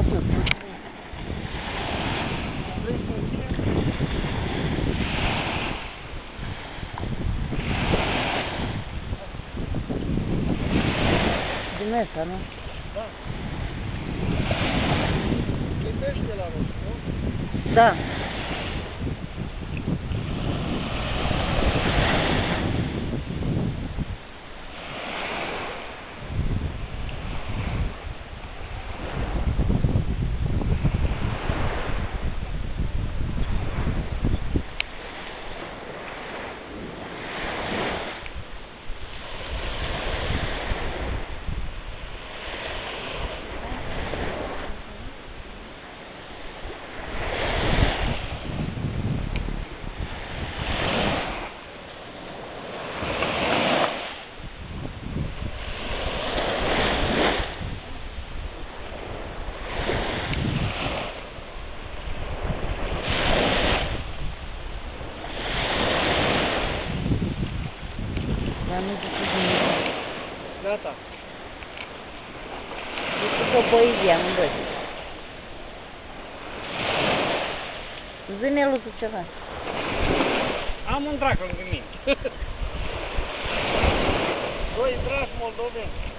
atât. Din asta, nu? Da. Lipește la rost, nu? Da. Dar nu zice nimic. Gata. Zice că băiți amândoi. Zi-ne Luțu ceva. Am un drac lângă mine. Doi dragi moldoveni.